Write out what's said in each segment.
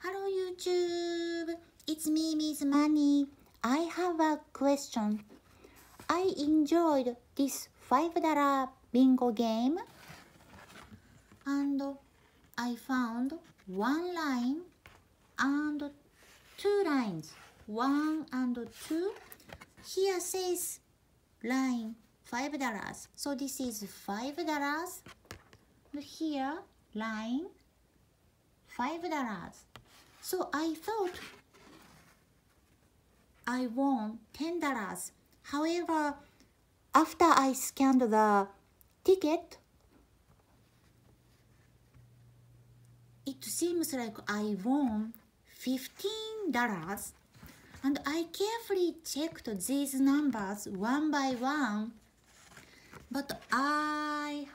Hello YouTube, it's me, Miss Money. I have a question. I enjoyed this $5 bingo game and I found one line and two lines. One and two. Here says line $5. So this is $5. Here line $5. So I thought I won $10. However, after I scanned the ticket, it seems like I won $15 and I carefully checked these numbers one by one but I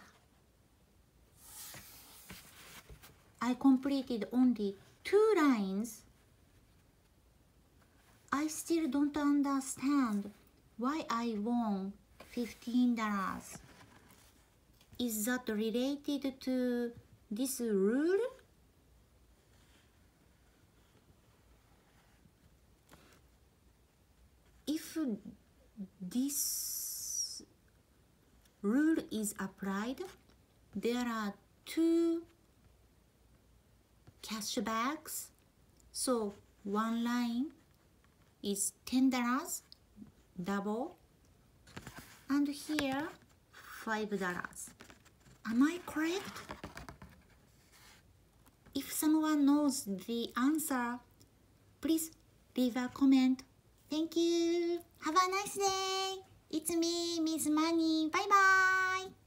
I completed only two lines I still don't understand why I won $15 is that related to this rule? If this rule is applied, there are two cashbacks. So one line is ten dollars, double, and here five dollars. Am I correct? If someone knows the answer, please leave a comment. Thank you. Have a nice day. It's me, Miss Money. Bye bye.